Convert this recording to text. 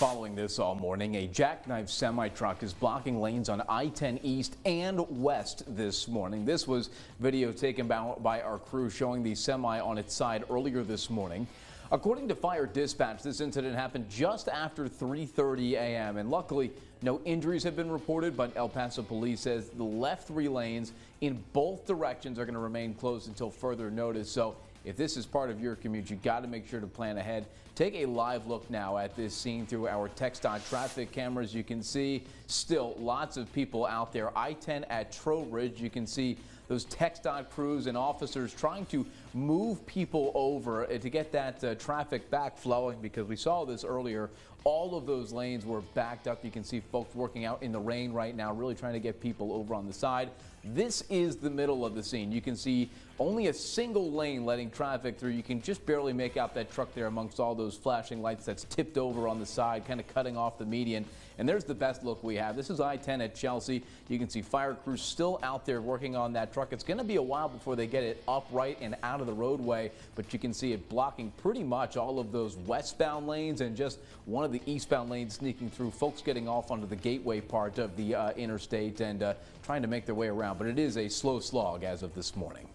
following this all morning. A jackknife semi truck is blocking lanes on I-10 East and West this morning. This was video taken by, by our crew showing the semi on its side earlier this morning. According to fire dispatch, this incident happened just after 3:30 a.m. and luckily no injuries have been reported, but El Paso police says the left three lanes in both directions are going to remain closed until further notice. So if this is part of your commute, you got to make sure to plan ahead. Take a live look now at this scene through our TxDOT traffic cameras. You can see still lots of people out there. I-10 at Trowbridge, you can see those TxDOT crews and officers trying to move people over uh, to get that uh, traffic back flowing because we saw this earlier. All of those lanes were backed up. You can see folks working out in the rain right now, really trying to get people over on the side. This is the middle of the scene. You can see only a single lane letting traffic through. You can just barely make out that truck there amongst all those flashing lights that's tipped over on the side, kind of cutting off the median. And there's the best look we have. This is I-10 at Chelsea. You can see fire crews still out there working on that truck. It's going to be a while before they get it upright and out of the roadway, but you can see it blocking pretty much all of those westbound lanes and just one of the eastbound lanes sneaking through. Folks getting off onto the gateway part of the uh, interstate and uh, trying to make their way around. But it is a slow slog as of this morning.